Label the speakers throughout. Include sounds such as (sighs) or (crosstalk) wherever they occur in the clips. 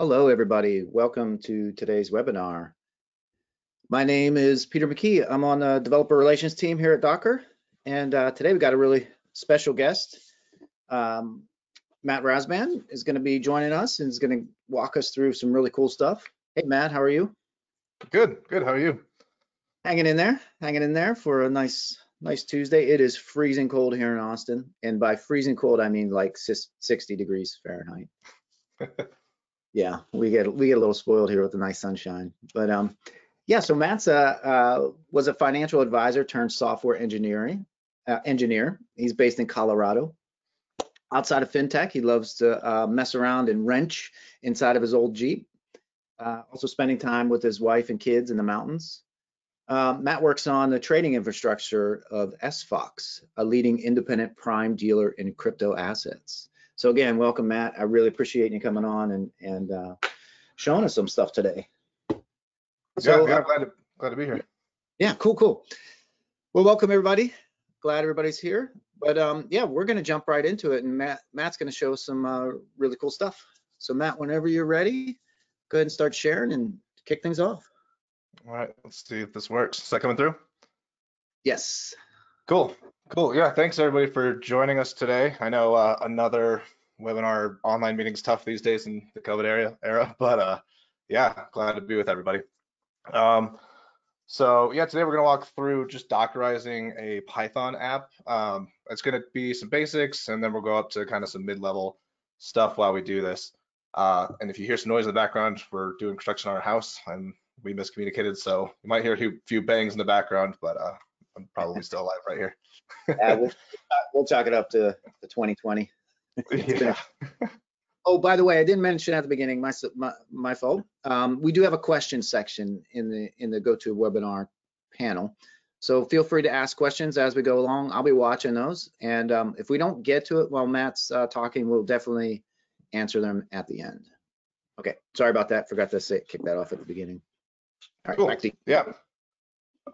Speaker 1: Hello, everybody. Welcome to today's webinar. My name is Peter McKee. I'm on the developer relations team here at Docker. And uh, today we've got a really special guest. Um, Matt Rasband is going to be joining us and is going to walk us through some really cool stuff. Hey, Matt, how are you?
Speaker 2: Good, good. How are you?
Speaker 1: Hanging in there, hanging in there for a nice, nice Tuesday. It is freezing cold here in Austin. And by freezing cold, I mean like 60 degrees Fahrenheit. (laughs) yeah, we get we get a little spoiled here with the nice sunshine. But um, yeah. So Matt's uh, was a financial advisor turned software engineering uh, engineer. He's based in Colorado. Outside of fintech, he loves to uh, mess around and wrench inside of his old Jeep. Uh, also spending time with his wife and kids in the mountains. Uh, Matt works on the trading infrastructure of SFOX, a leading independent prime dealer in crypto assets. So again, welcome, Matt. I really appreciate you coming on and and uh, showing us some stuff today.
Speaker 2: So, yeah, yeah, uh, glad to glad to be here.
Speaker 1: Yeah, cool, cool. Well, welcome everybody. Glad everybody's here. But um, yeah, we're going to jump right into it, and Matt Matt's going to show some uh, really cool stuff. So Matt, whenever you're ready, go ahead and start sharing and kick things off.
Speaker 2: All right, let's see if this works. Is that coming through?
Speaker 1: Yes.
Speaker 2: Cool. Cool. Yeah. Thanks everybody for joining us today. I know uh, another webinar online meetings tough these days in the COVID area era, (laughs) but uh, yeah, glad to be with everybody. Um, so yeah, today we're going to walk through just Dockerizing a Python app. Um, it's going to be some basics, and then we'll go up to kind of some mid-level stuff while we do this. Uh, and if you hear some noise in the background, we're doing construction on our house, and we miscommunicated, so you might hear a few bangs in the background, but uh, I'm probably still alive right here.
Speaker 1: yeah, (laughs) we'll, we'll chalk it up to the 2020.
Speaker 2: yeah.
Speaker 1: Oh, by the way, I didn't mention at the beginning, my my, my fault. Um, we do have a question section in the in the GoToWebinar panel. So feel free to ask questions as we go along. I'll be watching those. And um, if we don't get to it while Matt's uh, talking, we'll definitely answer them at the end. Okay, sorry about that. Forgot to say, kick that off at the beginning.
Speaker 2: All right, cool. back to you. Yeah.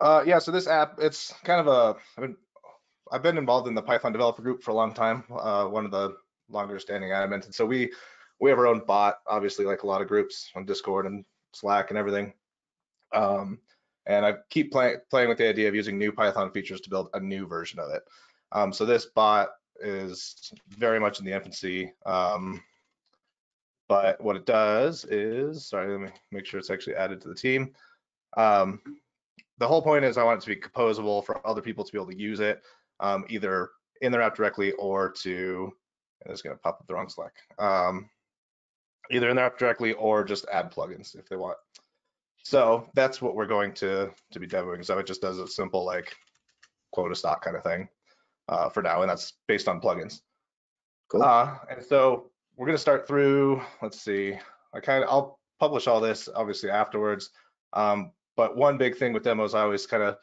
Speaker 2: Uh, yeah, so this app, it's kind of a, I've been, I've been involved in the Python developer group for a long time, uh, one of the longer standing admins. And so we, we have our own bot, obviously like a lot of groups on Discord and Slack and everything. Um, and I keep playing playing with the idea of using new Python features to build a new version of it. Um, so this bot is very much in the infancy. Um, but what it does is, sorry, let me make sure it's actually added to the team. Um, the whole point is I want it to be composable for other people to be able to use it, um, either in their app directly or to, and it's gonna pop up the wrong Slack, um, either in their app directly or just add plugins if they want. So that's what we're going to, to be demoing. So it just does a simple like quota stock kind of thing uh, for now, and that's based on plugins. Cool. Uh, and so we're gonna start through, let's see, I kind of, I'll publish all this obviously afterwards. Um, but one big thing with demos, I always kind of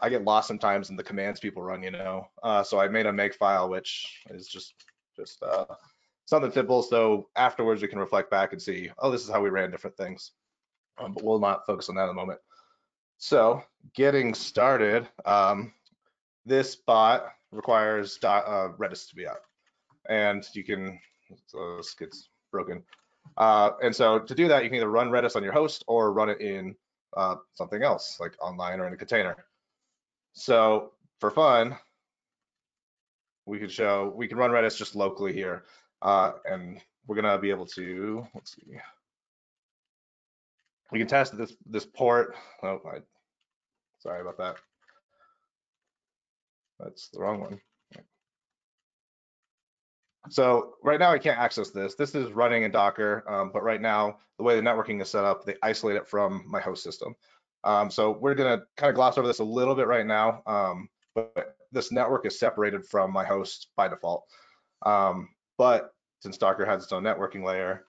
Speaker 2: I get lost sometimes in the commands people run, you know. Uh, so I made a make file, which is just just uh, something simple. So afterwards we can reflect back and see, oh, this is how we ran different things. Um, but we'll not focus on that in a moment. So getting started, um, this bot requires uh, Redis to be up, and you can. So this gets broken. Uh, and so to do that, you can either run Redis on your host or run it in uh, something else like online or in a container. So for fun, we can show, we can run Redis just locally here. Uh, and we're gonna be able to, let's see. We can test this this port. Oh, I, sorry about that. That's the wrong one. So right now I can't access this. This is running in Docker, um, but right now the way the networking is set up, they isolate it from my host system. Um, so we're gonna kind of gloss over this a little bit right now, um, but this network is separated from my host by default. Um, but since Docker has its own networking layer,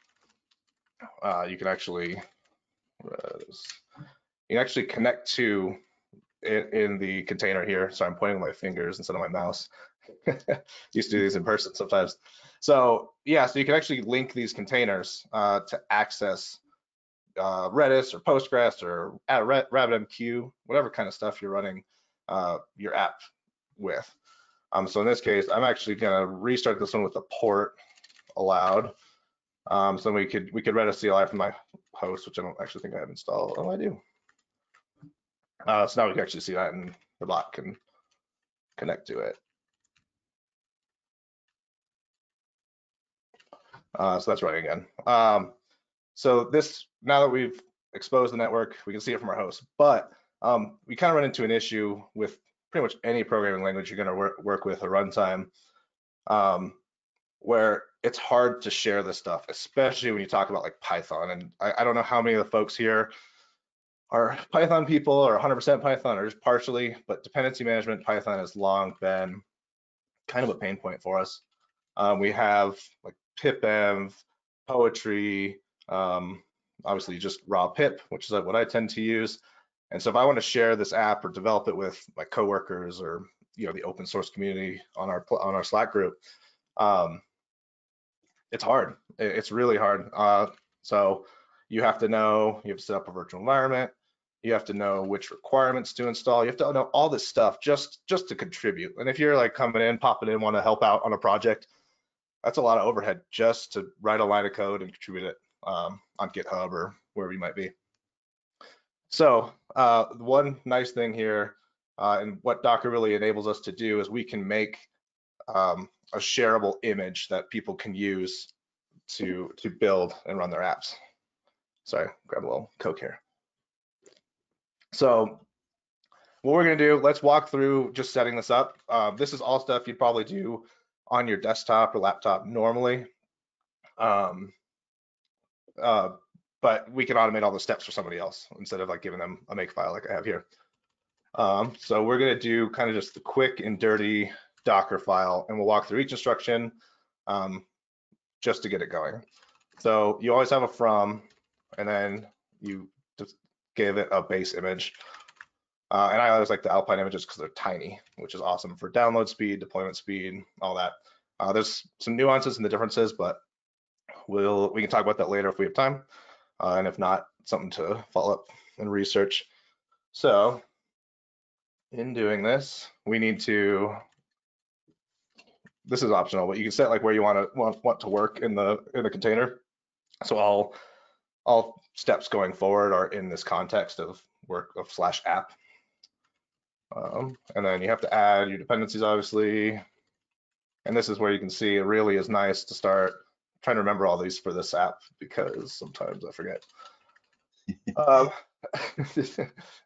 Speaker 2: uh, you can actually you can actually connect to it in the container here. So I'm pointing with my fingers instead of my mouse. (laughs) Used to do these in person sometimes. So yeah, so you can actually link these containers uh, to access uh, Redis or Postgres or RabbitMQ, whatever kind of stuff you're running uh, your app with. Um, so in this case, I'm actually gonna restart this one with the port allowed. Um, so we could we could write a CLI from my host, which I don't actually think I have installed. Oh, I do. Uh, so now we can actually see that and the bot can connect to it. Uh, so that's running again. Um, so this, now that we've exposed the network, we can see it from our host, but um, we kind of run into an issue with pretty much any programming language you're going to work, work with a runtime, um, where it's hard to share this stuff, especially when you talk about like Python. And I, I don't know how many of the folks here are Python people or 100% Python or just partially, but dependency management Python has long been kind of a pain point for us. Um, we have like pipenv, poetry, um, obviously just raw pip, which is what I tend to use. And so if I want to share this app or develop it with my coworkers or you know the open source community on our on our Slack group, um, it's hard. It's really hard. Uh, so you have to know you have to set up a virtual environment. You have to know which requirements to install. You have to know all this stuff just just to contribute. And if you're like coming in, popping in, want to help out on a project, that's a lot of overhead just to write a line of code and contribute it um, on GitHub or wherever you might be. So uh, one nice thing here, uh, and what Docker really enables us to do is we can make um, a shareable image that people can use to to build and run their apps. Sorry, grab a little Coke here. So what we're gonna do, let's walk through just setting this up. Uh, this is all stuff you'd probably do on your desktop or laptop normally. Um, uh, but we can automate all the steps for somebody else instead of like giving them a make file like I have here. Um, so we're gonna do kind of just the quick and dirty Docker file and we'll walk through each instruction um, just to get it going. So you always have a from and then you give it a base image. Uh, and I always like the Alpine images because they're tiny, which is awesome for download speed, deployment speed, all that. Uh, there's some nuances and the differences, but we'll we can talk about that later if we have time, uh, and if not, something to follow up and research. So in doing this, we need to. This is optional, but you can set like where you want to want, want to work in the in the container. So all all steps going forward are in this context of work of slash app. Um, and then you have to add your dependencies, obviously. And this is where you can see it really is nice to start trying to remember all these for this app because sometimes I forget. (laughs) um, (laughs) it's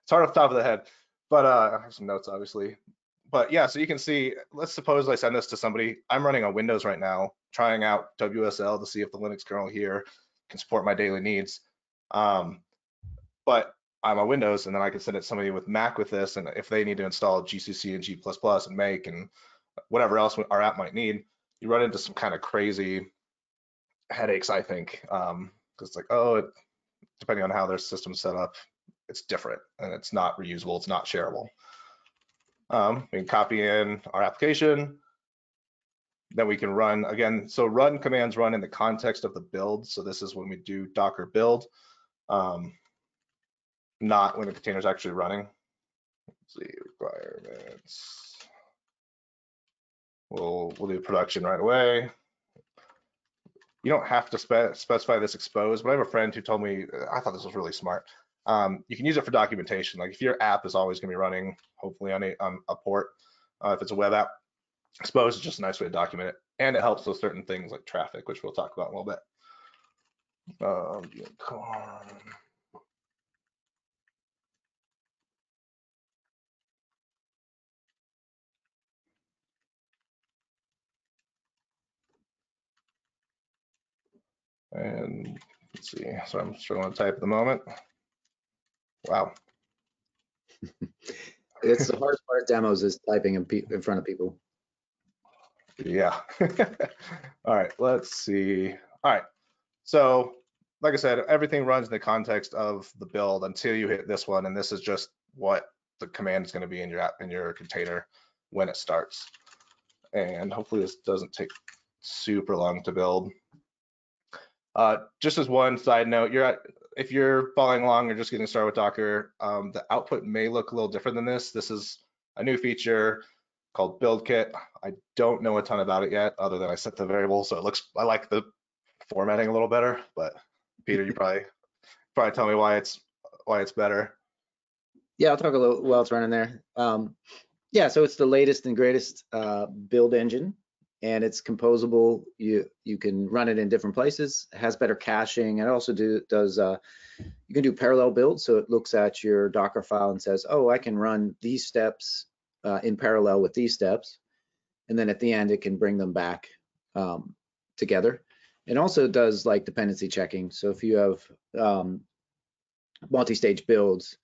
Speaker 2: hard off the top of the head, but uh, I have some notes obviously. But yeah, so you can see, let's suppose I send this to somebody. I'm running on Windows right now, trying out WSL to see if the Linux kernel here can support my daily needs. Um, but I'm on Windows and then I can send it to somebody with Mac with this. And if they need to install GCC and G++ and make and whatever else our app might need, you run into some kind of crazy headaches, I think, because um, it's like, oh, it, depending on how their system's set up, it's different and it's not reusable, it's not shareable. Um, we can copy in our application, then we can run again. So run commands run in the context of the build. So this is when we do Docker build, um, not when the container is actually running. Let's see requirements. We'll we'll do production right away you don't have to spe specify this exposed, but I have a friend who told me, I thought this was really smart. Um, you can use it for documentation. Like if your app is always gonna be running, hopefully on a, on a port, uh, if it's a web app, exposed it's just a nice way to document it. And it helps with certain things like Traefik, which we'll talk about in a little bit. Um, And let's see, so I'm struggling to type at the moment. Wow. (laughs)
Speaker 1: it's the hardest part of demos is typing in, in front of people.
Speaker 2: Yeah. (laughs) All right, let's see. All right, so like I said, everything runs in the context of the build until you hit this one, and this is just what the command is going to be in your app in your container when it starts. And hopefully this doesn't take super long to build. Uh, just as one side note, you're at, if you're following along or just getting started with Docker, um, the output may look a little different than this. This is a new feature called BuildKit. I don't know a ton about it yet, other than I set the variable, so it looks. I like the formatting a little better, but Peter, you probably (laughs) probably tell me why it's why it's better.
Speaker 1: Yeah, I'll talk a little while it's running there. Um, yeah, so it's the latest and greatest uh, build engine, and it's composable. You you can run it in different places. It has better caching. It also do does uh, you can do parallel builds, so it looks at your Docker file and says, oh, I can run these steps uh, in parallel with these steps, and then at the end it can bring them back um, together. It also does like dependency checking. So if you have um, multi-stage builds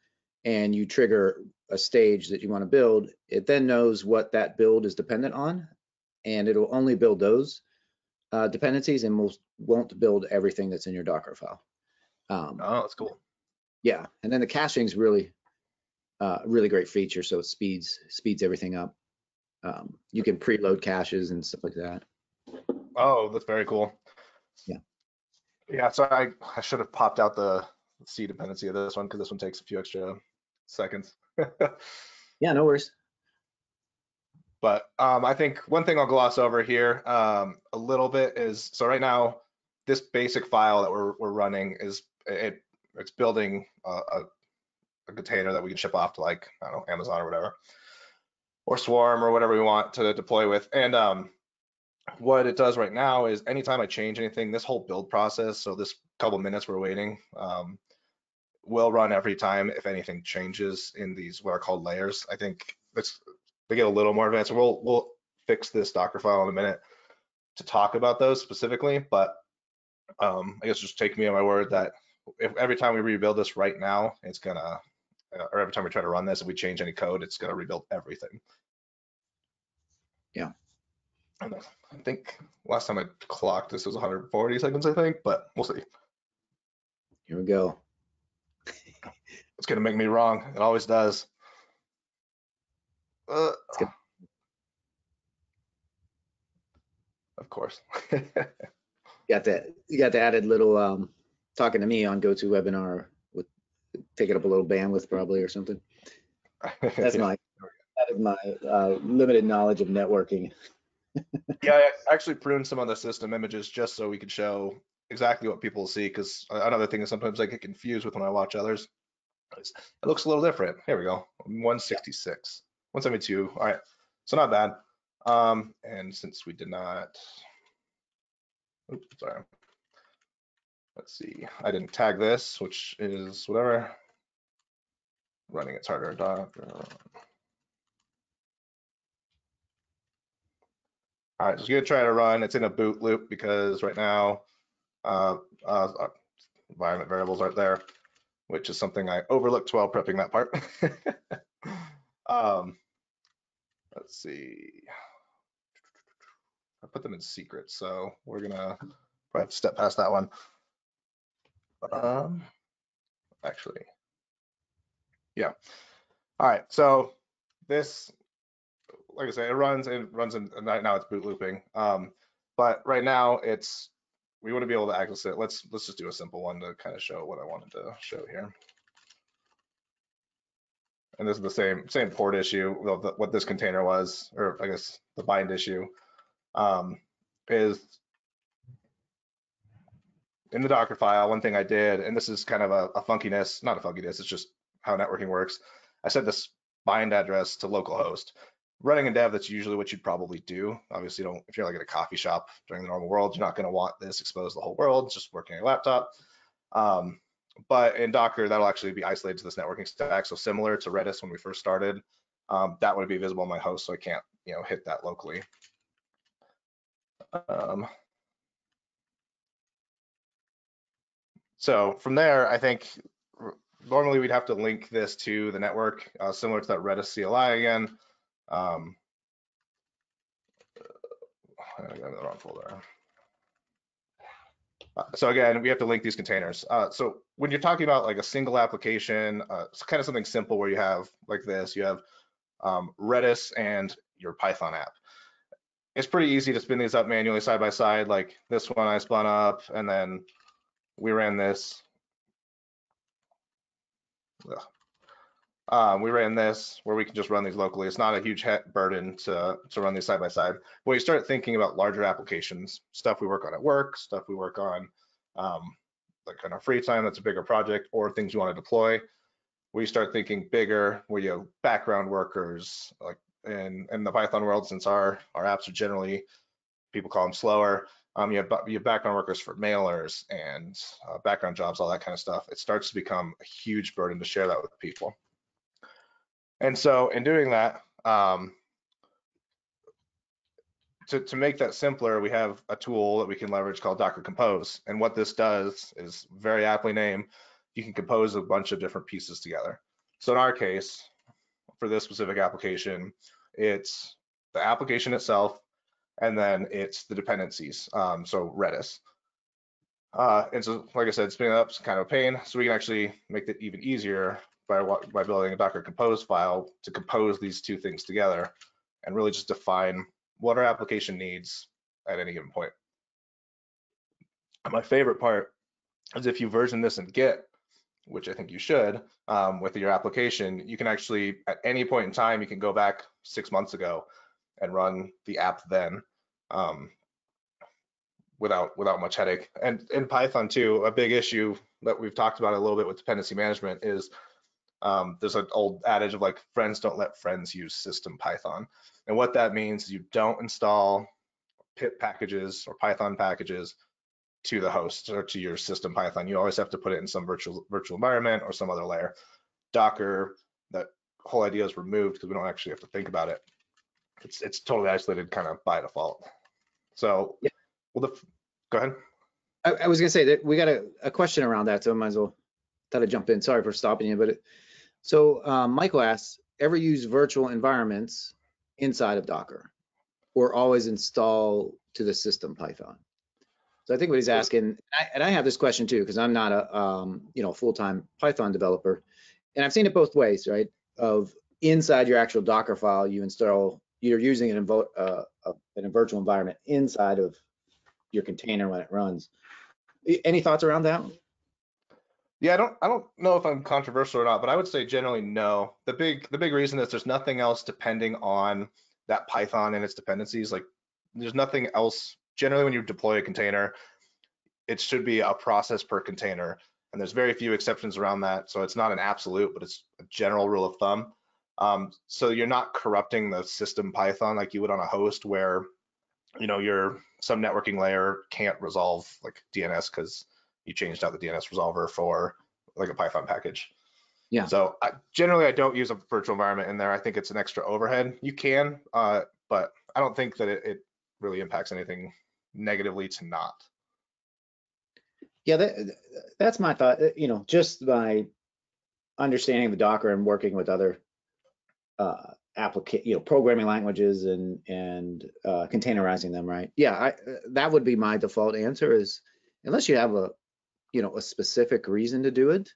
Speaker 1: and you trigger a stage that you want to build, it then knows what that build is dependent on, and it'll only build those uh, dependencies and will, won't build everything that's in your Docker file. Um,
Speaker 2: Oh, that's cool.
Speaker 1: yeah, and then the caching is really, uh, really great feature. So it speeds speeds everything up. Um, you can preload caches and stuff like that.
Speaker 2: Oh, that's very cool.
Speaker 1: Yeah.
Speaker 2: Yeah, so I, I should have popped out the C dependency of this one because this one takes a few extra seconds. (laughs)
Speaker 1: Yeah, no worries.
Speaker 2: But um, I think one thing I'll gloss over here um, a little bit is so right now this basic file that we're we're running is it it's building a, a, a container that we can ship off to like I don't know Amazon or whatever or Swarm or whatever we want to deploy with. And um, what it does right now is anytime I change anything, this whole build process, so this couple minutes we're waiting, um, will run every time if anything changes in these what are called layers. I think let's they get a little more advanced. We'll we'll fix this Docker file in a minute to talk about those specifically, but um, I guess just take me on my word that if every time we rebuild this right now, it's gonna, or every time we try to run this, if we change any code, it's gonna rebuild everything.
Speaker 1: Yeah.
Speaker 2: And I think last time I clocked this was 140 seconds, I think, but we'll see.
Speaker 1: Here we go.
Speaker 2: It's gonna make me wrong. It always does. Uh, (sighs) of course. (laughs)
Speaker 1: got that you got the added little um talking to me on GoToWebinar taking up a little bandwidth probably or something. That's my that is my uh, limited knowledge of networking. (laughs)
Speaker 2: yeah, I actually pruned some of the system images just so we could show exactly what people see. Because another thing is sometimes I get confused with when I watch others. It looks a little different. Here we go. 166, 172. All right, so not bad. Um, and since we did not, oops, sorry. Let's see. I didn't tag this, which is whatever. Running it's harder. Docker. All right, just gonna try to run. It's in a boot loop because right now uh, uh, environment variables aren't there, which is something I overlooked while prepping that part. (laughs) um, let's see. I put them in secret, so we're gonna probably have to step past that one. Um, actually, yeah. All right, so this like I say, it runs it runs in right now it's boot looping. Um, but right now it's we want to be able to access it. Let's let's just do a simple one to kind of show what I wanted to show here. And this is the same same port issue. Well, what this container was, or I guess the bind issue, um, is in the Docker file. One thing I did, and this is kind of a, a funkiness, not a funkiness, it's just how networking works. I set this bind address to localhost running in dev, that's usually what you'd probably do. Obviously, don't if you're like at a coffee shop during the normal world, you're not going to want this exposed to the whole world. Just working on your laptop. Um, but in Docker, that'll actually be isolated to this networking stack. So similar to Redis when we first started, um, that would be visible on my host, so I can't you know hit that locally. Um, so from there, I think normally we'd have to link this to the network, uh, similar to that Redis CLI again. Um, I got the wrong folder. Uh, so again, we have to link these containers. Uh, so when you're talking about like a single application, uh, it's kind of something simple where you have like this, you have um, Redis and your Python app. It's pretty easy to spin these up manually side by side. Like this one I spun up and then we ran this. Um, we ran this where we can just run these locally. It's not a huge burden to, to run these side by side. When you start thinking about larger applications, stuff we work on at work, stuff we work on um, like in our free time, that's a bigger project, or things you want to deploy, we start thinking bigger, where you have background workers, like in, in the Python world, since our, our apps are generally, people call them slower, um, you, have, background workers for mailers and uh, background jobs, all that kind of stuff. It starts to become a huge burden to share that with people. And so in doing that, um, to, to make that simpler, we have a tool that we can leverage called Docker Compose. And what this does is very aptly named, you can compose a bunch of different pieces together. So in our case, for this specific application, it's the application itself, and then it's the dependencies, um, so Redis. Uh, and so, like I said, spinning up is kind of a pain, so we can actually make it even easier by, by building a Docker Compose file to compose these two things together and really just define what our application needs at any given point. My favorite part is if you version this in Git, which I think you should, um, with your application, you can actually, at any point in time, you can go back six months ago and run the app then um, without without much headache. And in Python too, a big issue that we've talked about a little bit with dependency management is um, there's an old adage of like friends don't let friends use system Python. And what that means is you don't install pip packages or Python packages to the host or to your system Python. You always have to put it in some virtual virtual environment or some other layer. Docker, that whole idea is removed because we don't actually have to think about it. It's it's totally isolated kind of by default. So, yeah. well, the, go ahead.
Speaker 1: I, I, was gonna say that we got a, a question around that, so I might as well thought I'd jump in. Sorry for stopping you, but it, so um, Michael asks, ever use virtual environments inside of Docker or always install to the system Python? So I think what he's asking, and I, and I have this question too, because I'm not a um, you know full-time Python developer, and I've seen it both ways, right? Of inside your actual Docker file, you install, you're using it in, uh, in a virtual environment inside of your container when it runs. Any thoughts around that?
Speaker 2: Yeah, I don't I don't know if I'm controversial or not, but I would say generally no. The big the big reason is there's nothing else depending on that Python and its dependencies. Like there's nothing else generally when you deploy a container, it should be a process per container. And there's very few exceptions around that. So it's not an absolute, but it's a general rule of thumb. Um, so you're not corrupting the system Python like you would on a host where, you know, your some networking layer can't resolve like DNS because you changed out the DNS resolver for like a Python package.
Speaker 1: Yeah.
Speaker 2: So I, generally, I don't use a virtual environment in there. I think it's an extra overhead. You can, uh, but I don't think that it, it, really impacts anything negatively to not.
Speaker 1: Yeah, that, that's my thought. Uh, you know, just by understanding the Docker and working with other uh, application, you know, programming languages and and uh, containerizing them, right? Yeah, I, that would be my default answer. Is unless you have a you know, a specific reason to do it,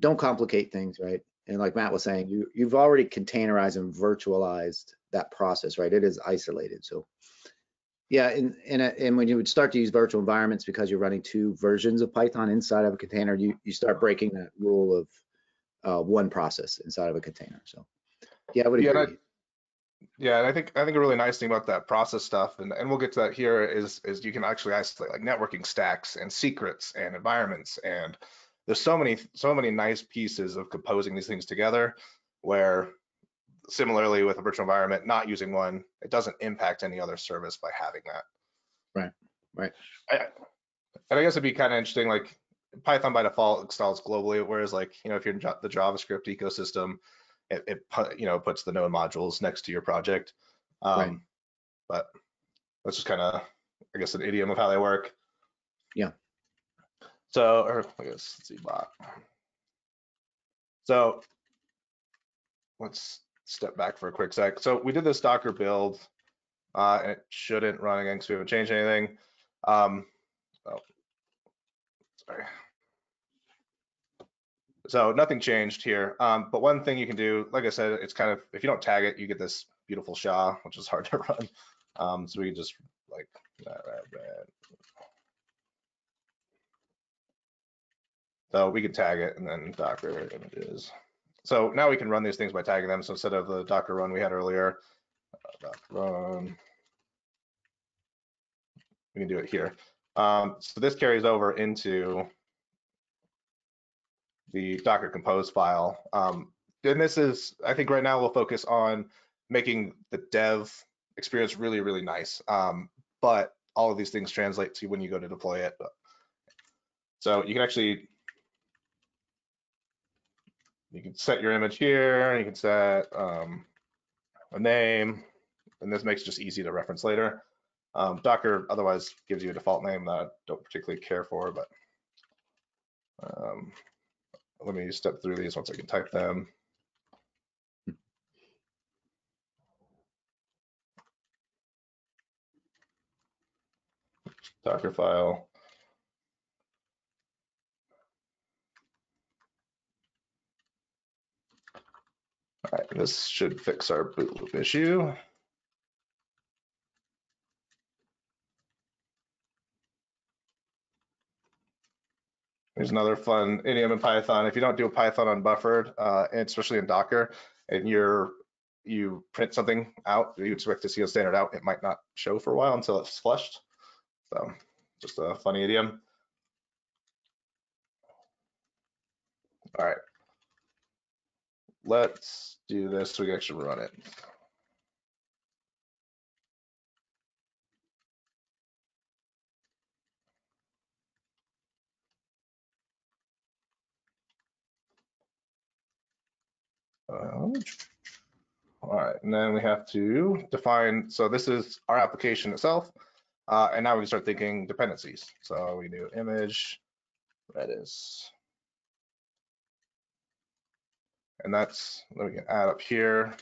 Speaker 1: don't complicate things, right? And like Matt was saying, you you've already containerized and virtualized that process, right? It is isolated. So yeah, and and and when you would start to use virtual environments because you're running two versions of Python inside of a container, you you start breaking that rule of uh, one process inside of a container. So yeah, I would agree.
Speaker 2: Yeah, yeah, and I think I think a really nice thing about that process stuff, and, and we'll get to that here, is is you can actually isolate like networking stacks and secrets and environments, and there's so many so many nice pieces of composing these things together, where similarly with a virtual environment, not using one, it doesn't impact any other service by having that.
Speaker 1: Right, right.
Speaker 2: I, and I guess it'd be kind of interesting, like Python by default installs globally, whereas like you know if you're in the JavaScript ecosystem it, it you know puts the node modules next to your project. Um, right. But that's just kind of I guess an idiom of how they work.
Speaker 1: Yeah.
Speaker 2: So or I guess let's see bot. So let's step back for a quick sec. So we did this Docker build, uh, and it shouldn't run again because we haven't changed anything. Um, oh, sorry. So nothing changed here. Um, but one thing you can do, like I said, it's kind of, if you don't tag it, you get this beautiful SHA, which is (laughs) hard to run. Um, so we can just like, so we can tag it and then Docker images. so now we can run these things by tagging them. So instead of the Docker run we had earlier, uh, run, we can do it here. Um, so this carries over into the Docker compose file. Um, and this is, I think right now we'll focus on making the dev experience really, really nice. Um, but all of these things translate to when you go to deploy it. So you can actually, you can set your image here, you can set um, a name, and this makes it just easy to reference later. Um, Docker otherwise gives you a default name that I don't particularly care for, but um, let me step through these once I can type them. Docker file. All right, this should fix our boot loop issue. There's another fun idiom in Python. If you don't do a Python unbuffered, uh, and especially in Docker, and you're you print something out, you expect to see a standard out, it might not show for a while until it's flushed. So just a funny idiom. All right. Let's do this so we can actually run it. All right, and then we have to define, so this is our application itself. Uh, and now we start thinking dependencies. So we do image, Redis. And that's, then we can add up here.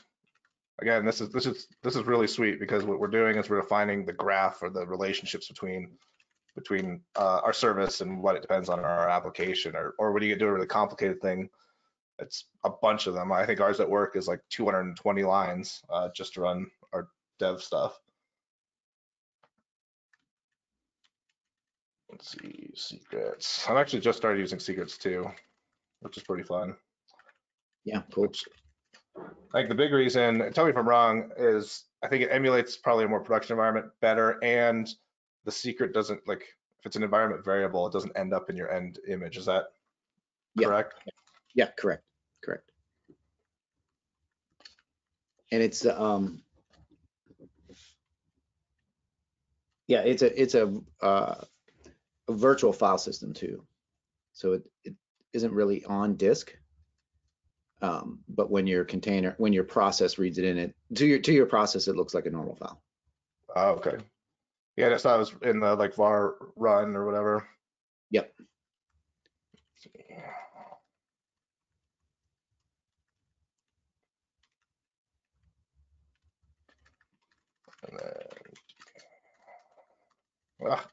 Speaker 2: Again, this is this is this is really sweet because what we're doing is we're defining the graph or the relationships between between uh, our service and what it depends on our application. Or or when you do a really complicated thing, it's a bunch of them. I think ours at work is like 220 lines uh, just to run our dev stuff. Let's see, secrets. I've actually just started using secrets too, which is pretty fun.
Speaker 1: Yeah, cool.
Speaker 2: Like the big reason, tell me if I'm wrong, is I think it emulates probably a more production environment better, and the secret doesn't like if it's an environment variable, it doesn't end up in your end image. Is that
Speaker 1: yeah.
Speaker 2: correct?
Speaker 1: Yeah, correct correct. And it's um yeah, it's a it's a, uh, a virtual file system too. So it, it isn't really on disk. Um, but when your container, when your process reads it in it to your to your process, it looks like a normal file.
Speaker 2: Oh, okay. Yeah, that's how it was in the like var run or whatever.
Speaker 1: Yep.
Speaker 2: Ah.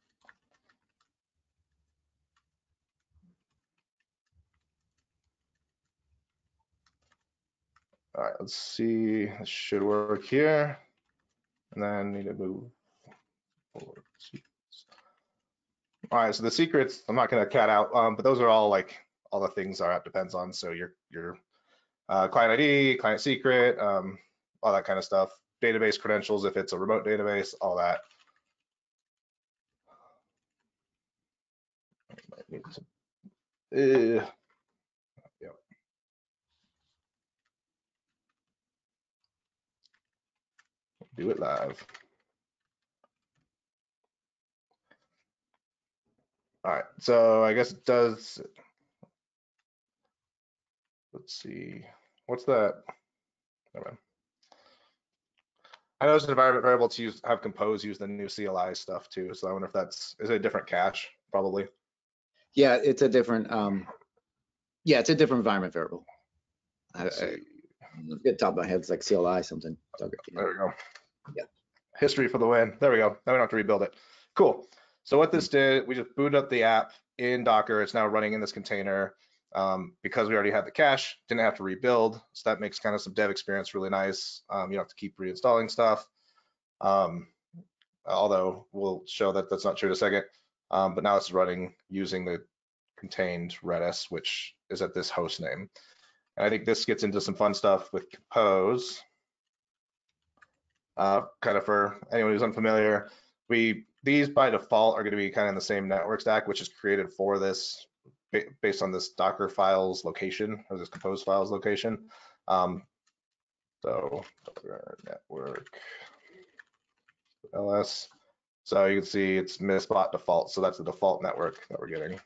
Speaker 2: All right, let's see. This should work here. And then need to move forward. All right, so the secrets, I'm not gonna cat out, um, but those are all like all the things our app depends on. So your your uh, client ID, client secret, um, all that kind of stuff database credentials if it's a remote database, all that. Uh, yep. Do it live. All right, so I guess it does. Let's see, what's that? Never mind. I know it's an environment variable to use have compose use the new CLI stuff too. So I wonder if that's is it a different cache probably.
Speaker 1: Yeah, it's a different um yeah, it's a different environment variable. I, I, get top of my head, it's like CLI something.
Speaker 2: There we go.
Speaker 1: Yeah.
Speaker 2: History for the win. There we go. Now we don't have to rebuild it. Cool. So what this did, we just booted up the app in Docker. It's now running in this container um, because we already had the cache, didn't have to rebuild. So that makes kind of some dev experience really nice. Um, you don't have to keep reinstalling stuff. Um, although we'll show that that's not true in a second. Um, but now it's running using the contained Redis, which is at this host name. And I think this gets into some fun stuff with compose. Uh, kind of for anyone who's unfamiliar, we these by default are going to be kind of in the same network stack, which is created for this based on this Docker files location or this compose files location. Um, so Docker network ls. So you can see it's misbot default. So that's the default network that we're getting.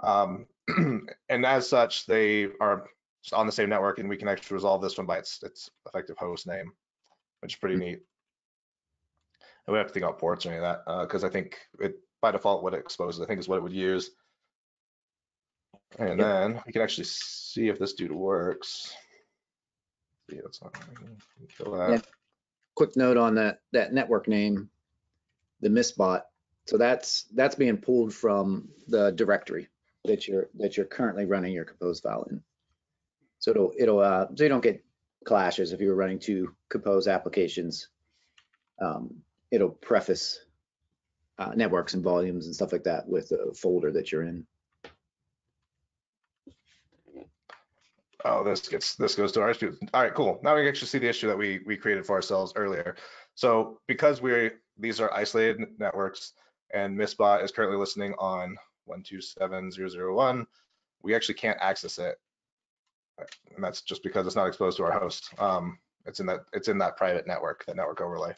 Speaker 2: Um, (clears throat) and as such, they are on the same network and we can actually resolve this one by its, its effective host name, which is pretty mm -hmm. neat. And we have to think about ports or any of that because uh, I think it by default what it exposes, I think is what it would use. And yep. then we can actually see if this dude works. See, that's not
Speaker 1: kill that. Yeah. Quick note on that that network name, the misbot. So that's that's being pulled from the directory that you're that you're currently running your compose file in. So it'll it'll uh, so you don't get clashes if you were running two compose applications. Um, it'll preface uh, networks and volumes and stuff like that with a folder that you're in.
Speaker 2: Oh, this gets this goes to our issue. All right, cool. Now we actually see the issue that we we created for ourselves earlier. So because we're these are isolated networks and Misbot is currently listening on 127.0.0.1, we actually can't access it. And that's just because it's not exposed to our host. Um, it's in that it's in that private network, that network overlay.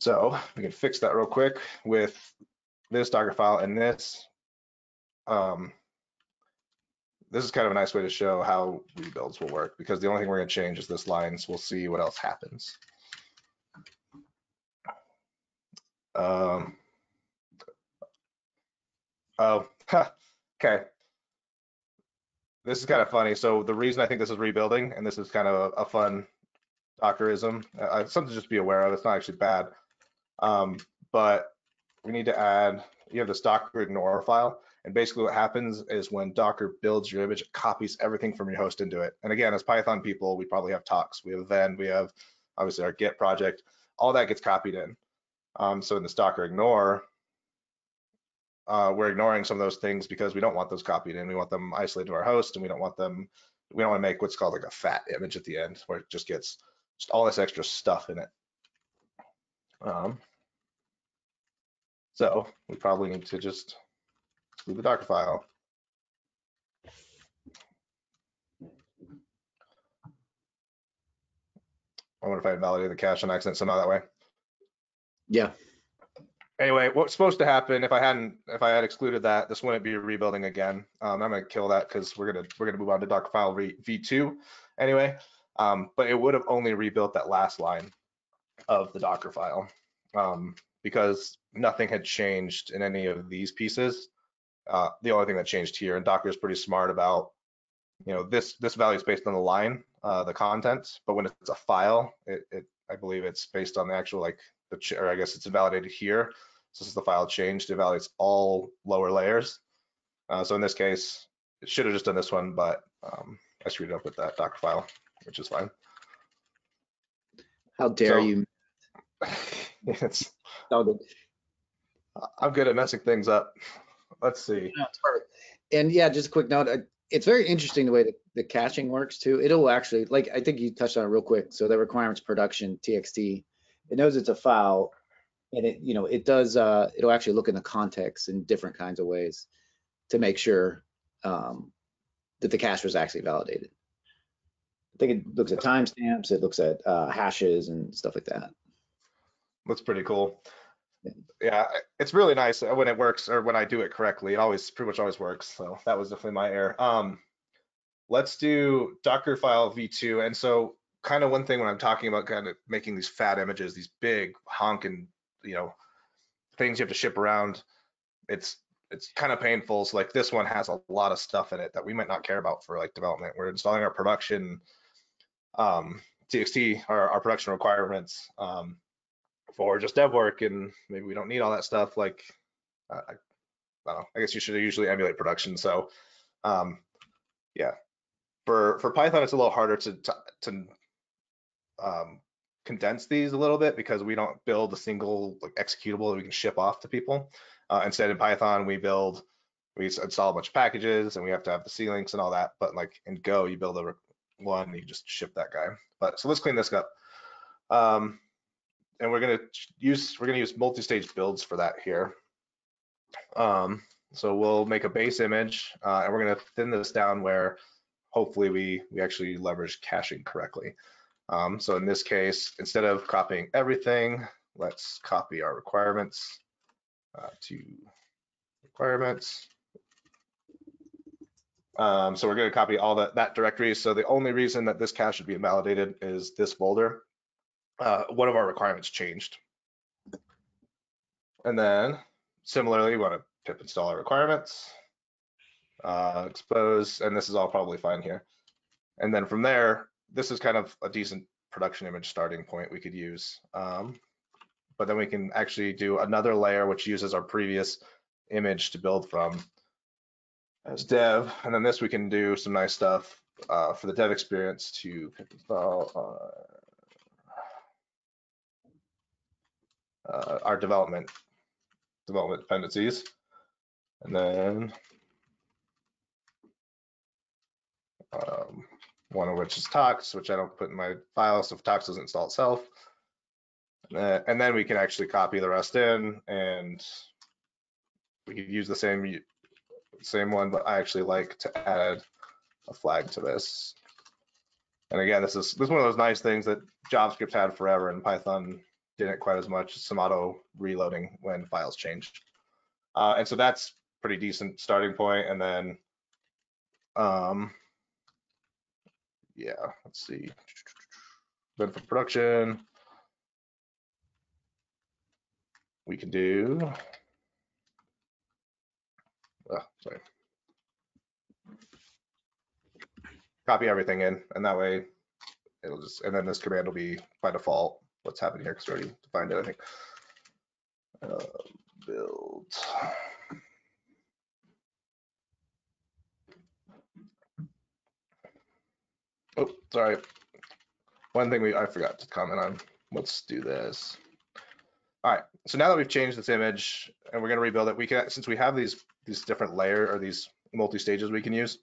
Speaker 2: So we can fix that real quick with this Docker file and this. Um, this is kind of a nice way to show how rebuilds will work because the only thing we're going to change is this line, so we'll see what else happens. Um, oh, (laughs) okay. This is kind of funny. So the reason I think this is rebuilding, and this is kind of a, a fun Dockerism, uh, something to just be aware of. It's not actually bad. Um, but we need to add, you have this Docker ignore file. And basically what happens is when Docker builds your image, it copies everything from your host into it. And again, as Python people, we probably have tox. We have then, we have obviously our Git project, all that gets copied in. Um, so in this Docker ignore, uh, we're ignoring some of those things because we don't want those copied in. We want them isolated to our host and we don't want them, we don't want to make what's called like a fat image at the end where it just gets just all this extra stuff in it. Um, so we probably need to just the Docker file. I wonder if I invalidated the cache on accident somehow that way.
Speaker 1: Yeah.
Speaker 2: Anyway, what's supposed to happen if I hadn't if I had excluded that, this wouldn't be rebuilding again. Um, I'm gonna kill that because we're gonna we're gonna move on to Docker file v2 anyway. Um, but it would have only rebuilt that last line of the Docker file um, because nothing had changed in any of these pieces. Uh, the only thing that changed here, and Docker is pretty smart about, you know, this this value is based on the line, uh, the content, but when it's a file, it, it I believe it's based on the actual like the or I guess it's validated here. So this is the file changed. It validates all lower layers. Uh, so in this case, it should have just done this one, but um, I screwed it up with that Docker file, which is fine.
Speaker 1: How dare so, you? (laughs)
Speaker 2: it's I'm good at messing things up. Let's see.
Speaker 1: And yeah, just a quick note. Uh, it's very interesting the way that the caching works too. It'll actually, like I think you touched on it real quick. So the requirements production txt, it knows it's a file, and it you know it does. Uh, it'll actually look in the context in different kinds of ways to make sure um, that the cache was actually validated. I think it looks at timestamps, it looks at uh, hashes and stuff like that.
Speaker 2: That's pretty cool. Yeah, it's really nice when it works or when I do it correctly. It always pretty much always works. So that was definitely my error. Um, let's do Docker file v2. And so kind of one thing when I'm talking about kind of making these fat images, these big honking, you know, things you have to ship around, it's it's kind of painful. So like this one has a lot of stuff in it that we might not care about for like development. We're installing our production um, TXT, our, our production requirements. Um, for just dev work and maybe we don't need all that stuff like uh, I, I, don't know i guess you should usually emulate production so um, yeah for for python it's a little harder to to, to um, condense these a little bit because we don't build a single like executable that we can ship off to people uh, instead in python we build we install a bunch of packages and we have to have the C links and all that. But like in Go, you build a one, you just ship that guy. But so let's clean this up. Um, and we're gonna use we're gonna use multi-stage builds for that here. Um, so we'll make a base image uh, and we're gonna thin this down where hopefully we we actually leverage caching correctly. Um, so in this case, instead of copying everything, let's copy our requirements uh, to requirements. Um, so we're going to copy all that, that directory. So the only reason that this cache should be invalidated is this folder. Uh, one of our requirements changed. And then similarly, we want to pip install our requirements, uh, expose, and this is all probably fine here. And then from there, this is kind of a decent production image starting point we could use. Um, but then we can actually do another layer which uses our previous image to build from as dev. And then this we can do some nice stuff uh, for the dev experience to pip install uh, uh, our development development dependencies. And then um, one of which is tox, which I don't put in my file, so if tox doesn't install itself. And then we can actually copy the rest in and we could use the same same one, but I actually like to add a flag to this. And again, this is this is one of those nice things that JavaScript had forever and Python didn't quite as much, some auto reloading when files changed. Uh, and so that's pretty decent starting point. And then, um, yeah, let's see. Then for production, we can do, oh, sorry. Copy everything in, and that way it'll just, and then this command will be by default what's happening here because we already defined it, I think. Uh, build. Oh, sorry. One thing we I forgot to comment on. Let's do this. All right. So now that we've changed this image and we're going to rebuild it, we can since we have these these different layer or these multi stages we can use.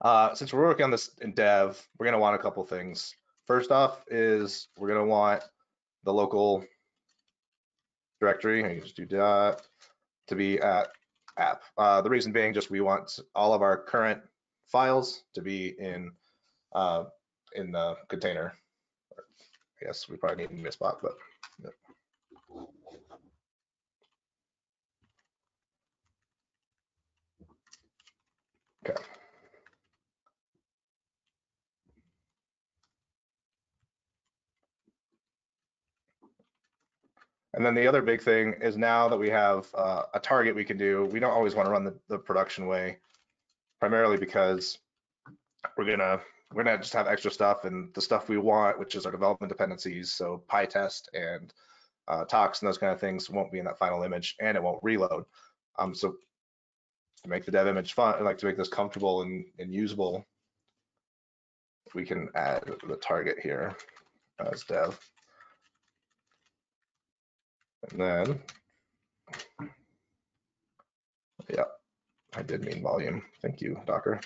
Speaker 2: Uh, since we're working on this in dev, we're going to want a couple things. First off is we're going to want the local directory. I can just do dot to be at app. Uh, the reason being just we want all of our current files to be in uh, in the container. I guess we probably need a spot, but. yeah. Okay. And then the other big thing is now that we have uh, a target we can do, we don't always want to run the, the production way, primarily because we're gonna we're gonna just have extra stuff and the stuff we want, which is our development dependencies, so PyTest and uh, Tox and those kind of things won't be in that final image, and it won't reload. Um, so to make the dev image fun, I like to make this comfortable and, and usable, we can add the target here as dev. And then, yeah, I did mean volume. Thank you, Docker.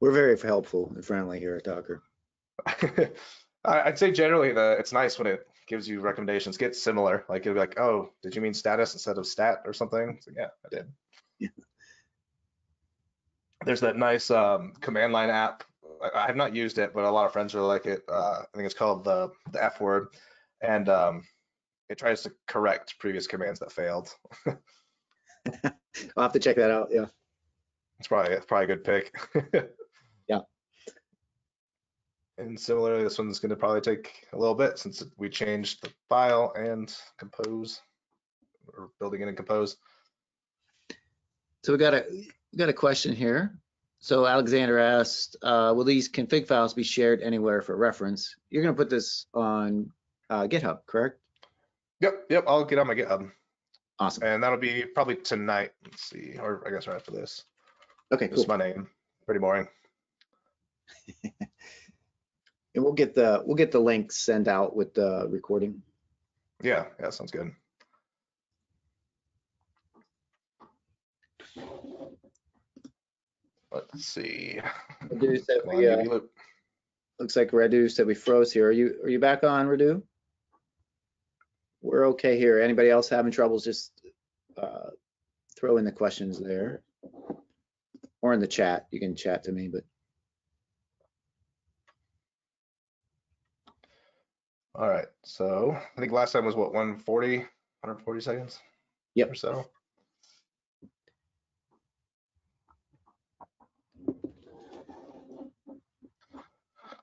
Speaker 1: We're very helpful and friendly here at Docker. (laughs)
Speaker 2: I- I'd say generally the it's nice when it gives you recommendations get similar. Like it'll be like, oh, did you mean status instead of stat or something? Like, yeah, I did.
Speaker 1: Yeah.
Speaker 2: There's that nice um, command line app. I, have not used it, but a lot of friends really like it. Uh, I think it's called the the F word, and um, it tries to correct previous commands that failed. (laughs)
Speaker 1: I'll have to check that out. Yeah.
Speaker 2: It's probably it's probably a good pick. (laughs)
Speaker 1: Yeah.
Speaker 2: And similarly, this one's going to probably take a little bit since we changed the file and compose or building it in compose.
Speaker 1: So we got a we got a question here. So Alexander asked, uh, will these config files be shared anywhere for reference? You're going to put this on uh, GitHub, correct?
Speaker 2: Yep, yep. I'll get on my GitHub,
Speaker 1: Awesome.
Speaker 2: and that'll be probably tonight. Let's see, or I guess right after this.
Speaker 1: Okay,
Speaker 2: Just
Speaker 1: cool.
Speaker 2: my name. Pretty boring. (laughs)
Speaker 1: And we'll get the we'll get the link sent out with the recording.
Speaker 2: Yeah, yeah, sounds good. Let's see.
Speaker 1: Radu said
Speaker 2: Come on,
Speaker 1: uh,
Speaker 2: uvloop.
Speaker 1: looks like Radu said we froze here. Are you, are you back on, Radu? We're okay here. Anybody else having troubles, just uh, throw in the questions there. Or in the chat. You can chat to me, but
Speaker 2: All right, so I think last time was what, 140, 140 seconds?
Speaker 1: Yep.
Speaker 2: Or so.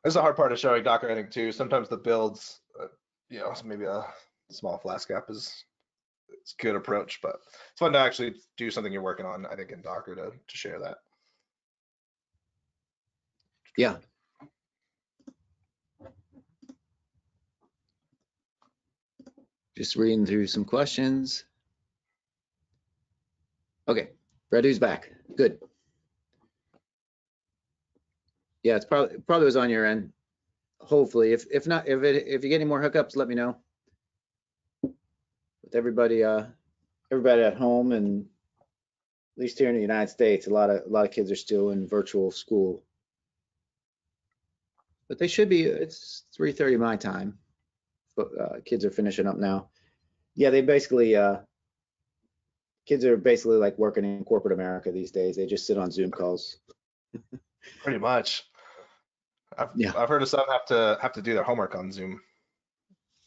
Speaker 2: This is the hard part of showing Docker editing too. Sometimes the builds, uh, you know, maybe a small Flask app is it's a good approach, but it's fun to actually do something you're working on, I think, in Docker to, to share that.
Speaker 1: yeah. Just reading through some questions. Okay, Radu's back. Good. Yeah, it's probably, probably was on your end. Hopefully, if, if not, if it, if you get any more hookups, let me know. With everybody, uh, everybody at home and at least here in the United States, a lot of, a lot of kids are still in virtual school. But they should be, it's 3:30 my time. But, uh, kids are finishing up now. Yeah, they basically, uh, kids are basically like working in corporate America these days. They just sit on Zoom calls.
Speaker 2: Pretty much. I've,
Speaker 1: Yeah.
Speaker 2: I've heard of some have to have to do their homework on Zoom.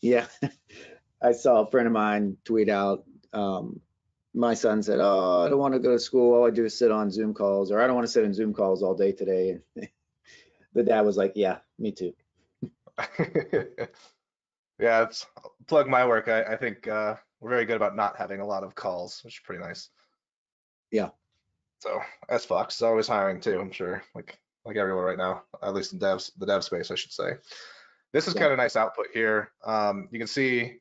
Speaker 1: Yeah, (laughs) I saw a friend of mine tweet out, um, my son said, oh, I don't want to go to school. All I do is sit on Zoom calls, or I don't want to sit in Zoom calls all day today. And (laughs) the dad was like, yeah, me too. (laughs)
Speaker 2: yeah, it's plug my work. I, I think uh, we're very good about not having a lot of calls, which is pretty nice.
Speaker 1: Yeah.
Speaker 2: So S Fox is always hiring too, I'm sure, like like everyone right now, at least in devs, the dev space, I should say. This is
Speaker 1: Yeah.
Speaker 2: kind of nice output here. Um, you can see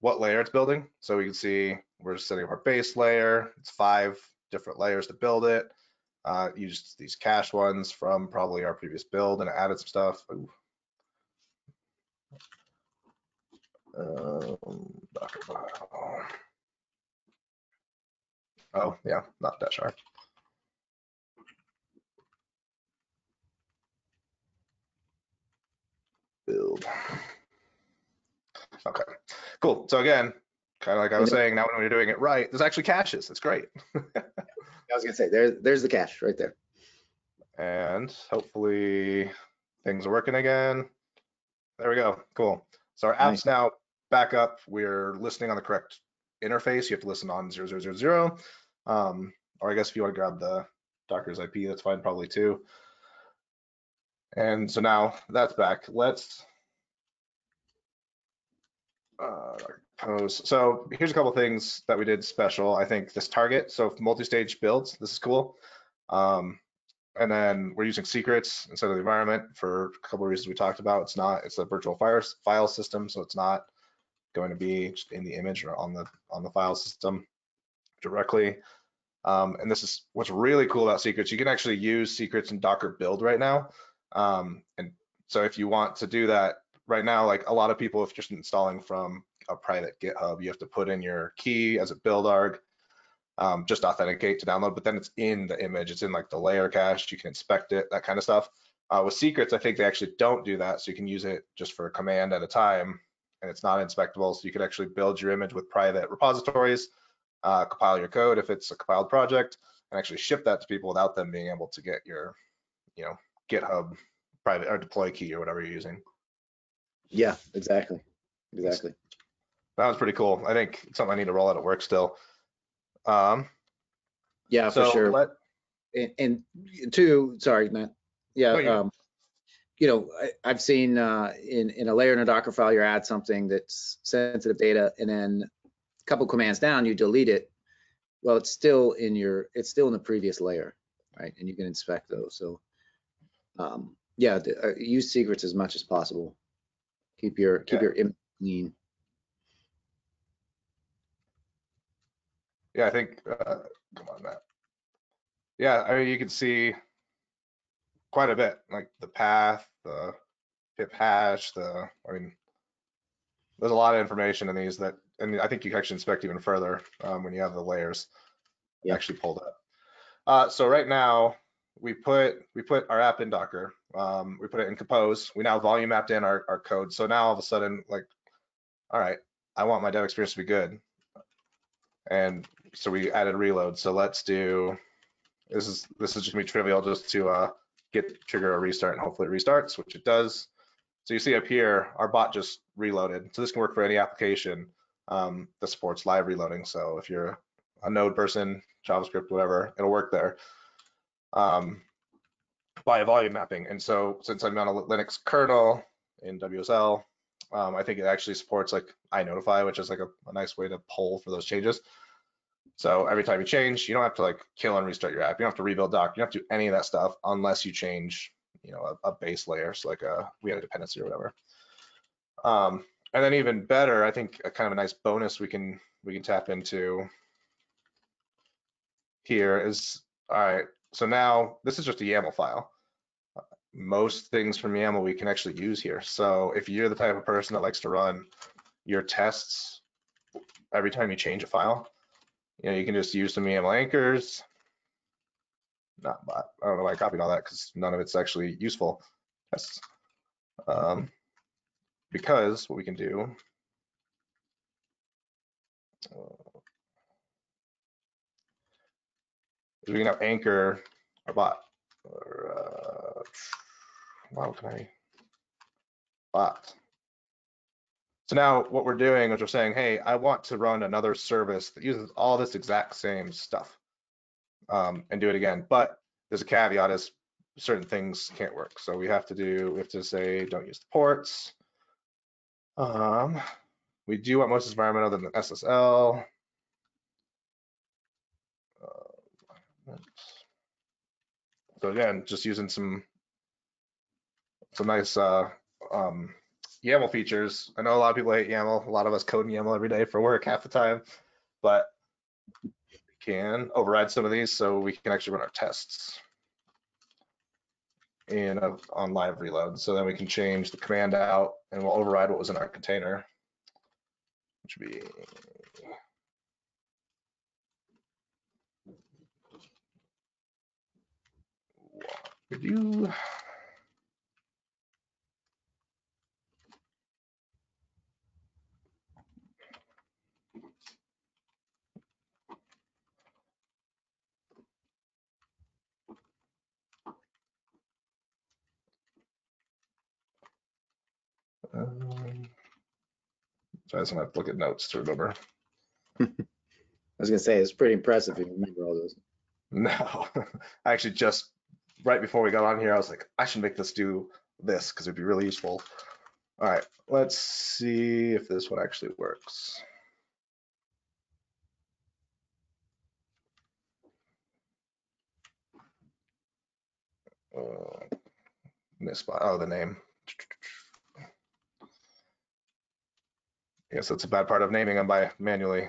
Speaker 2: what layer it's building. So we can see we're setting up our base layer. It's five different layers to build it. Uh, used these cache ones from probably our previous build and added some stuff. Ooh. Um, Oh, yeah, not that sharp. Build. Okay, cool. So again, kind of like I was saying, now when you're doing it right, there's actually caches. It's great. (laughs)
Speaker 1: I was gonna say, there, there's the cache right there.
Speaker 2: And hopefully things are working again. There we go. Cool. So our app's
Speaker 1: Nice.
Speaker 2: now back up. We're listening on the correct interface. You have to listen on 0000. Um, or I guess if you want to grab the Docker's IP, that's fine probably too. And so now that's back. Let's uh, pose. So here's a couple things that we did special. I think this target, so multi-stage builds, this is cool. Um, and then we're using secrets instead of the environment for a couple of reasons we talked about. It's not, it's a virtual fire, file system, so it's not going to be in the image or on the on the file system directly. Um, and this is what's really cool about secrets. You can actually use secrets in Docker build right now. Um, and so if you want to do that right now, like a lot of people, if you're just installing from a private GitHub, you have to put in your key as a build arg um, just authenticate to download, but then it's in the image, it's in like the layer cache, you can inspect it, that kind of stuff. Uh, with secrets, I think they actually don't do that, so you can use it just for a command at a time, and it's not inspectable, so you could actually build your image with private repositories, uh, compile your code if it's a compiled project, and actually ship that to people without them being able to get your, you know, GitHub private or deploy key or whatever you're using.
Speaker 1: Yeah, exactly, exactly.
Speaker 2: That was pretty cool. I think it's something I need to roll out at work still. Um,
Speaker 1: Yeah, for sure.
Speaker 2: let,
Speaker 1: And, and two, sorry, Matt. Yeah,
Speaker 2: No, you're-
Speaker 1: um, you know, I, I've seen, uh, in, in a layer in a Docker file, you add something that's sensitive data and then a couple commands down, you delete it. Well, it's still in your, it's still in the previous layer, right? And you can inspect those. So, um, yeah, the- uh, use secrets as much as possible. Keep your, keep
Speaker 2: Yeah.
Speaker 1: your image clean.
Speaker 2: Yeah, I think, uh, come on, Matt. Yeah, I mean, you can see quite a bit, like the path, the pip hash, the, I mean, there's a lot of information in these that, and I think you can actually inspect even further um, when you have the layers
Speaker 1: Yeah.
Speaker 2: actually pulled up. Uh, so right now, we put we put our app in Docker. Um, we put it in Compose. We now volume mapped in our, our code. So now all of a sudden, like, all right, I want my dev experience to be good. And so we added reload. So let's do this is this is just gonna be trivial just to uh, get trigger a restart and hopefully it restarts, which it does. So you see up here, our bot just reloaded. So this can work for any application um, that supports live reloading. So if you're a node person, JavaScript, whatever, it'll work there um, by volume mapping. And so since I'm on a Linux kernel in WSL, um, I think it actually supports like inotify, which is like a, a, nice way to poll for those changes. So every time you change, you don't have to like kill and restart your app. You don't have to rebuild doc. You don't have to do any of that stuff unless you change, you know, a, a base layer. So like a we had a dependency or whatever. Um, and then even better, I think a kind of a nice bonus we can we can tap into here is all right. So now this is just a YAML file. Most things from YAML we can actually use here. So if you're the type of person that likes to run your tests every time you change a file, you know, you can just use some YAML anchors. Not, but I don't know why I copied all that because none of it's actually useful. Tests. Um, because what we can do is we can have anchor our bot? Or uh, wow can I bot. So now what we're doing is we're saying hey I want to run another service that uses all this exact same stuff um, and do it again. But there's a caveat is certain things can't work. So we have to do we have to say don't use the ports. Um, we do want most environment other than SSL. So again, just using some some nice uh, um, YAML features. I know a lot of people hate YAML. A lot of us code in YAML every day for work half the time, but we can override some of these so we can actually run our tests in a, on live reload. So then we can change the command out and we'll override what was in our container, which would be Um, so I just have to look at notes to remember. (laughs)
Speaker 1: I was gonna say, it's pretty impressive if you remember all those.
Speaker 2: No, (laughs) I actually just right before we got on here, I was like, I should make this do this because it'd be really useful. All right, let's see if this one actually works. Uh, miss oh the name. Guess that's a bad part of naming them by manually.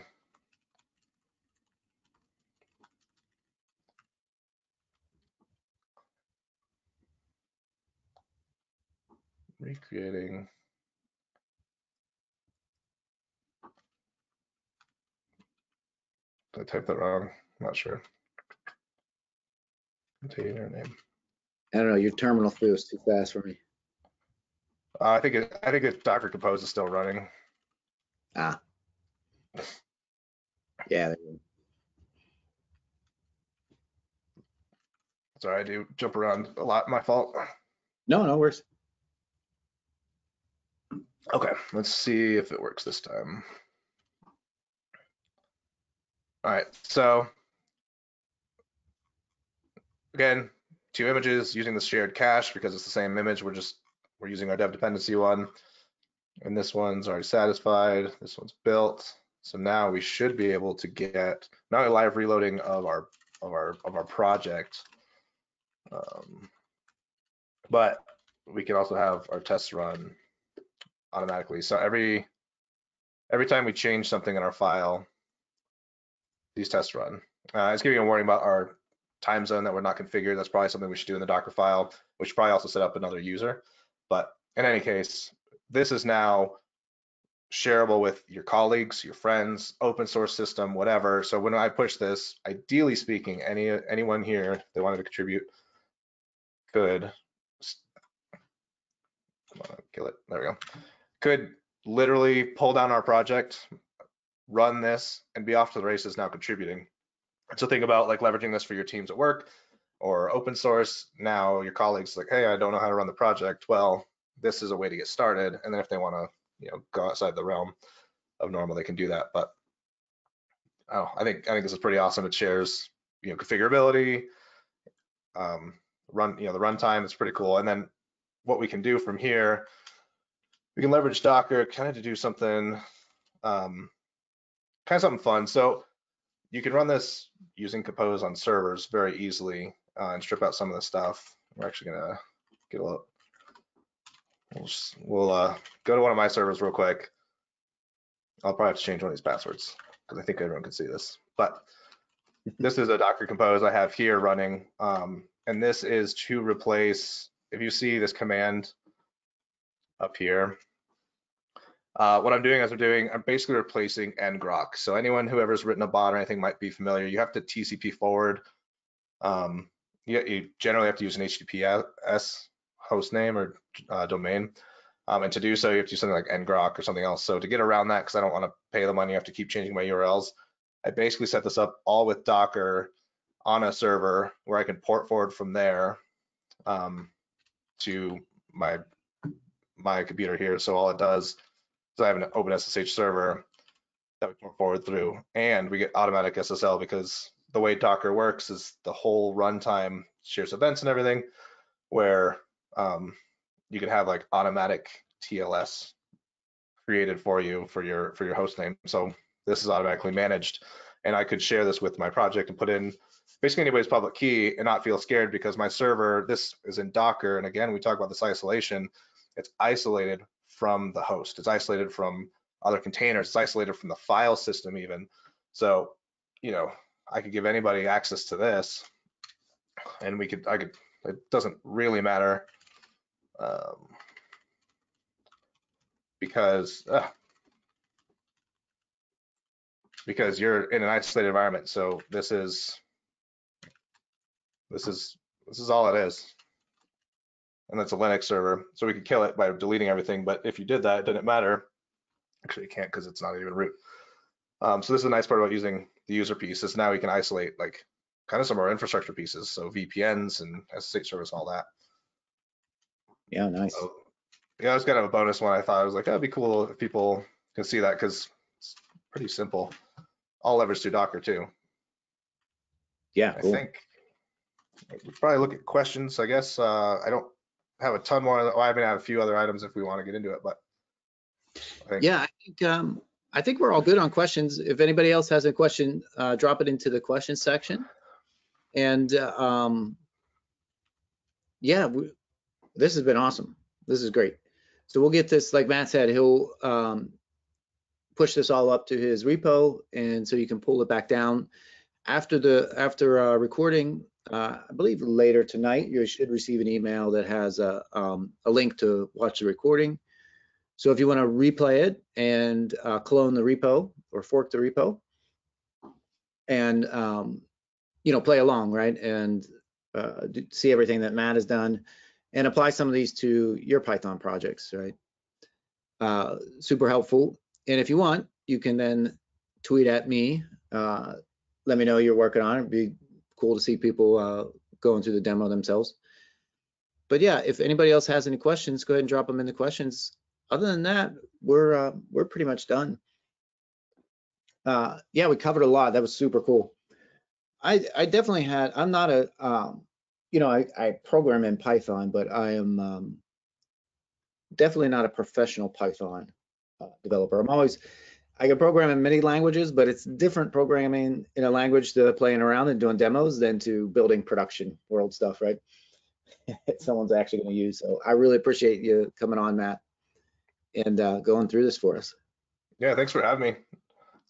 Speaker 2: Recreating. Did I type that wrong? I'm not sure. Container name.
Speaker 1: I don't know, your terminal feels too fast for me.
Speaker 2: Uh, I think it, I think it, Docker Compose is still running.
Speaker 1: Ah. Yeah.
Speaker 2: Sorry, I do jump around a lot. My fault.
Speaker 1: No, no worries.
Speaker 2: Okay, let's see if it works this time. All right, so again, two images using the shared cache because it's the same image. We're just we're using our dev dependency one. And this one's already satisfied. This one's built. So now we should be able to get not a live reloading of our of our of our project, um, but we can also have our tests run automatically. So every every time we change something in our file, these tests run. Uh, it's giving a warning about our time zone that we're not configured. That's probably something we should do in the Docker file. We should probably also set up another user. But in any case, this is now shareable with your colleagues, your friends, open source system, whatever. So when I push this, ideally speaking, any anyone here, they wanted to contribute, could come on, kill it. There we go. Could literally pull down our project, run this, and be off to the races now contributing. So think about like leveraging this for your teams at work or open source. Now your colleagues like, hey, I don't know how to run the project. Well, this is a way to get started. And then if they want to, you know, go outside the realm of normal, they can do that. But oh, I think I think this is pretty awesome. It shares, you know, configurability, um, run, you know, the runtime is pretty cool. And then what we can do from here, we can leverage Docker kind of to do something, um, kind of something fun. So you can run this using Compose on servers very easily uh, and strip out some of the stuff. We're actually gonna get a little, we'll, just, we'll uh, go to one of my servers real quick. I'll probably have to change one of these passwords because I think everyone can see this. But this is a Docker Compose I have here running. Um, and this is to replace, if you see this command up here, uh, what I'm doing is I'm doing, I'm basically replacing ngrok. So anyone who ever's written a bot or anything might be familiar. You have to TCP forward. Um, you, you generally have to use an HTTPS host name or uh, domain. Um, and to do so, you have to use something like ngrok or something else. So to get around that, because I don't want to pay the money, I have to keep changing my URLs. I basically set this up all with Docker on a server where I can port forward from there um, to my my computer here. So all it does is I have an open SSH server that we can forward through, and we get automatic SSL because the way Docker works is the whole runtime shares events and everything, where um, you can have like automatic TLS created for you for your for your host name. So this is automatically managed, and I could share this with my project and put in basically anybody's public key and not feel scared because my server, this is in Docker. And again, we talk about this isolation. It's isolated from the host. It's isolated from other containers. It's isolated from the file system even. So, you know, I could give anybody access to this and we could, I could, it doesn't really matter um, because, uh, because you're in an isolated environment. So this is, this is, this is all it is. And that's a Linux server. So we could kill it by deleting everything. But if you did that, it didn't matter. Actually, you can't because it's not even root. Um, so this is a nice part about using the user piece is now we can isolate like kind of some of our infrastructure pieces. So VPNs and SSH service, all that.
Speaker 1: Yeah, nice.
Speaker 2: So, yeah, it was kind of a bonus one. I thought I was like, that'd be cool if people can see that because it's pretty simple. All leverage through Docker too.
Speaker 1: Yeah,
Speaker 2: I
Speaker 1: cool.
Speaker 2: think we probably look at questions. I guess uh, I don't have a ton more. Well, I mean, I have a few other items if we want to get into it, but I think,
Speaker 1: Yeah, I think, um, I think we're all good on questions. If anybody else has a question, uh, drop it into the question section. And, uh, um, yeah, we, this has been awesome. This is great. So we'll get this, like Matt said, he'll, um, push this all up to his repo and so you can pull it back down. After the, after, uh, recording, uh, I believe later tonight, you should receive an email that has a, um, a link to watch the recording. So if you want to replay it and uh, clone the repo or fork the repo and, um, you know, play along, right? And uh, see everything that Matt has done and apply some of these to your Python projects, right? Uh, super helpful. And if you want, you can then tweet at me. Uh, let me know you're working on it. It'd be cool to see people uh, going through the demo themselves. But yeah, if anybody else has any questions, go ahead and drop them in the questions other than that, we're uh, we're pretty much done. Uh, yeah, we covered a lot. That was super cool. I I definitely had. I'm not a um, you know I I program in Python, but I am um, definitely not a professional Python uh, developer. I'm always I can program in many languages, but it's different programming in a language to playing around and doing demos than to building production world stuff, right? (laughs) Someone's actually going to use. So I really appreciate you coming on, Matt and uh, going through this for us.
Speaker 2: yeah, thanks for having me.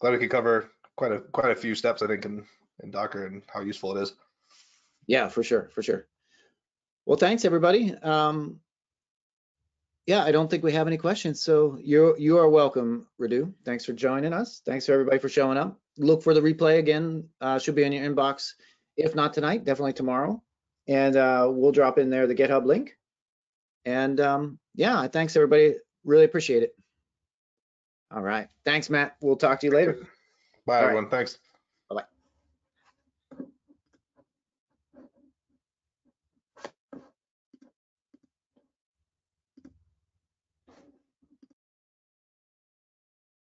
Speaker 2: Glad we could cover quite a quite a few steps I think in in Docker and how useful it is.
Speaker 1: Yeah, for sure, for sure. Well, thanks everybody. Um, yeah, I don't think we have any questions, so you you are welcome, Radu. Thanks for joining us. Thanks for everybody for showing up. Look for the replay again. Uh, should be in your inbox. If not tonight, definitely tomorrow. And uh, we'll drop in there the GitHub link. And um, yeah, thanks everybody. Really appreciate it. All right. Thanks, Matt. We'll talk to you later.
Speaker 2: Bye,
Speaker 1: All right.
Speaker 2: everyone. Thanks.